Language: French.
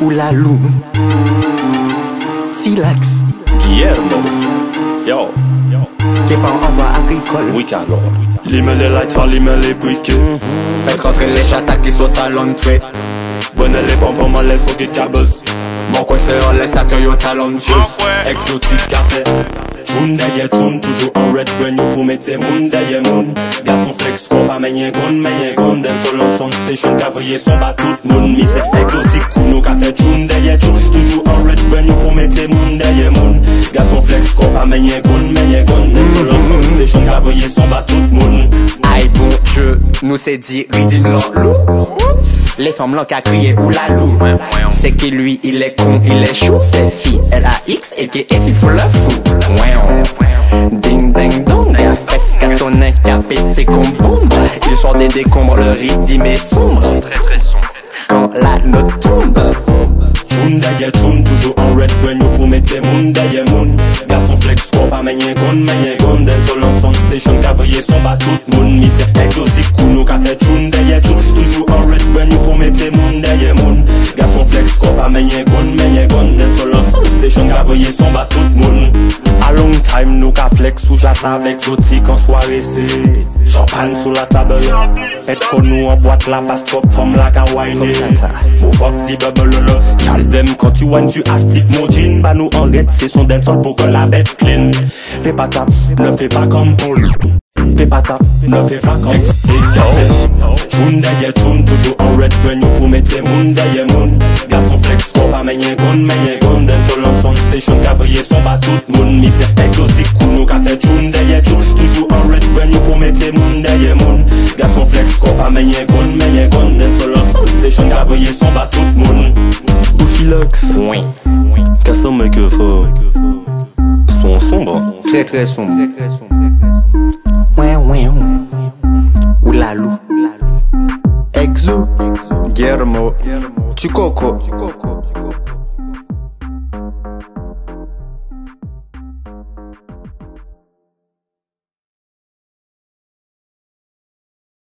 Oulalou. Philax. Guillermo. Yo. T'es pas en voie agricole. Oui, Carlo. Les mains les lights, les mains les. Faites rentrer les chataques qui sautent à l'entrée. Bonne les bonbons, les sauts qui cabosent. Mon coin c'est on laisse à yo talon shoes Exotique café. Choun derrière choun, toujours en red brand Yo pou mette moun derrière moun Garçon flex ko pa menyen gon, menyen gon Den sol on son station, kavriye son ba tout moun Mi se exotique kou nou ka fe choun derrière choun Toujours en red brand, yo pou mette moun derrière moun Garçon flex ko pa menyen gon, menyen gon Den sol on son station, kavriye son ba tout moun Aïe bon je nous c'est dit ridim l'enlou Les femmes l'ont qu'à crier oulalou C'est que lui il est con, il est chou C'est fi L-A-X et que F il faut le fou. Ding ding dong. Est-ce qu'à son nez qu'à pété comme bombe Il sort des décombres, le rythme est sombre? Très très sombre. Quand la note tombe. Choun derrière choun, toujours en red brand Yo pou mette moun derrière moun Garçon flex ko pa menyen gon, menyen gon on son station, kavriye son ba tout moun Mi se exotique. Kou nou ka menye gon, menye gon Den solon son station kavoye son ba tout moun. A long time nou ka flek sou jas avek zoti kan sware se. Champagne sou la tabel Pet kon nou an boat la pas trop tom la ka wine. Move up di bubble lo Kal dem kan tu wine tu astik mo jean. Ba nou an red se son den sol pou kon la bet clean. Fe pa tap, ne fe pa kom pol Pe pata, ne pe pa kom Ek se pe kafe Choun deye choun, toujou an red Pren yo pou mette moun deye moun pa menyen gon, menyen gon son station, son ba tout moun Mi se exotique kou nou ka fe choun derrière choun Toujours en red brand, yo pou mette moun derrière moun. Garçon flex ko pa menyen gon, menyen gon Dancehall on son station, kavriye son ba tout moun Oui, Kassan microphone Son sombre. Très très sombre. Ouais, ouais, Oulalou. Exo. Guillermo. Tu coco